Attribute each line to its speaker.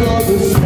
Speaker 1: another